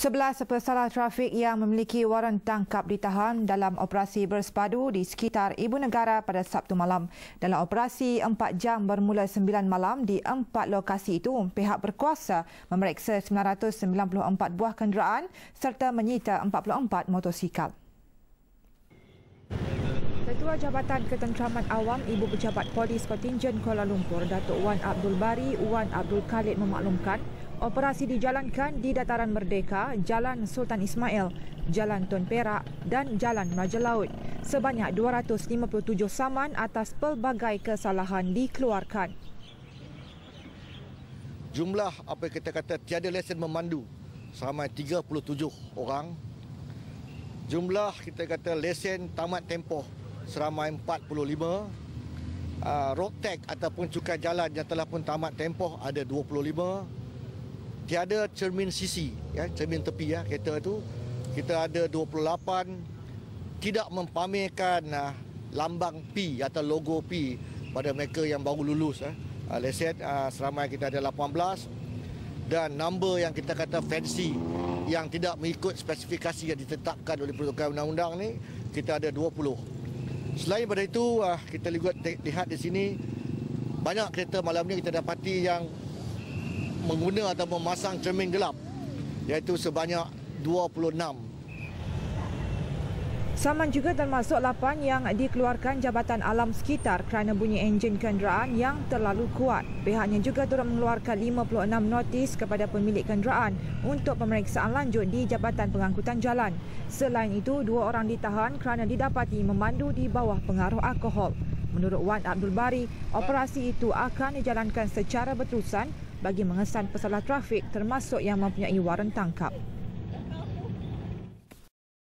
11 pesalah trafik yang memiliki waran tangkap ditahan dalam operasi bersepadu di sekitar Ibu Negara pada Sabtu malam. Dalam operasi 4 jam bermula 9 malam di empat lokasi itu, pihak berkuasa memeriksa 994 buah kenderaan serta menyita 44 motosikal. Ketua Jabatan Ketenteraman Awam Ibu Pejabat Polis Kontingen Kuala Lumpur, Datuk Wan Abdul Bari Wan Abdul Khalid memaklumkan Operasi dijalankan di Dataran Merdeka, Jalan Sultan Ismail, Jalan Tun Perak dan Jalan Raja Laut. Sebanyak 257 saman atas pelbagai kesalahan dikeluarkan. Jumlah apa kita kata tiada lesen memandu sampai 37 orang. Jumlah kita kata lesen tamat tempoh seramai 45. Uh, road tag ataupun cukai jalan yang telah pun tamat tempoh ada 25 tiada cermin sisi ya cermin tepi ya kereta tu kita ada 28 tidak mempamerkan uh, lambang P atau logo P pada mereka yang baru lulus uh. Uh, lesen uh, seramai kita ada 18 dan number yang kita kata fancy yang tidak mengikut spesifikasi yang ditetapkan oleh peraturan undang-undang ni kita ada 20 selain daripada itu uh, kita lihat, lihat di sini banyak kereta malam ni kita dapati yang mengguna atau memasang cermin gelap iaitu sebanyak 26. Saman juga termasuk lapan yang dikeluarkan Jabatan Alam Sekitar kerana bunyi enjin kenderaan yang terlalu kuat. Pihaknya juga turut mengeluarkan 56 notis kepada pemilik kenderaan untuk pemeriksaan lanjut di Jabatan Pengangkutan Jalan. Selain itu, dua orang ditahan kerana didapati memandu di bawah pengaruh alkohol. Menurut Wan Abdul Bari, operasi itu akan dijalankan secara berterusan bagi mengesan pesalah trafik termasuk yang mempunyai waran tangkap.